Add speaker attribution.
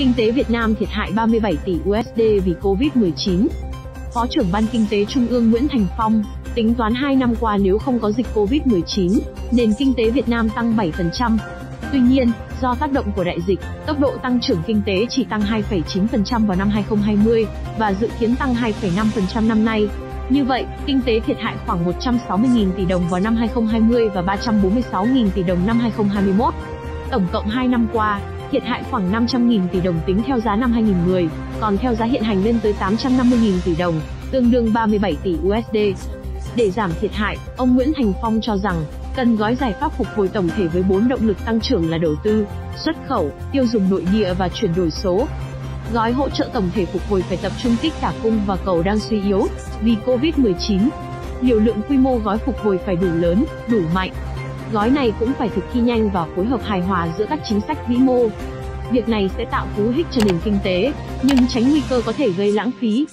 Speaker 1: Kinh tế Việt Nam thiệt hại 37 tỷ USD vì Covid-19. Phó trưởng Ban Kinh tế Trung ương Nguyễn Thành Phong, tính toán 2 năm qua nếu không có dịch Covid-19, nền kinh tế Việt Nam tăng 7%. Tuy nhiên, do tác động của đại dịch, tốc độ tăng trưởng kinh tế chỉ tăng 2,9% vào năm 2020 và dự kiến tăng 2,5% năm nay. Như vậy, kinh tế thiệt hại khoảng 160.000 tỷ đồng vào năm 2020 và 346.000 tỷ đồng năm 2021. Tổng cộng 2 năm qua, thiệt hại khoảng 500.000 tỷ đồng tính theo giá năm 2010, còn theo giá hiện hành lên tới 850.000 tỷ đồng, tương đương 37 tỷ USD. Để giảm thiệt hại, ông Nguyễn Thành Phong cho rằng, cần gói giải pháp phục hồi tổng thể với bốn động lực tăng trưởng là đầu tư, xuất khẩu, tiêu dùng nội địa và chuyển đổi số. Gói hỗ trợ tổng thể phục hồi phải tập trung kích cả cung và cầu đang suy yếu vì Covid-19. Liều lượng quy mô gói phục hồi phải đủ lớn, đủ mạnh. Gói này cũng phải thực thi nhanh và phối hợp hài hòa giữa các chính sách vĩ mô. Việc này sẽ tạo cú hích cho nền kinh tế, nhưng tránh nguy cơ có thể gây lãng phí.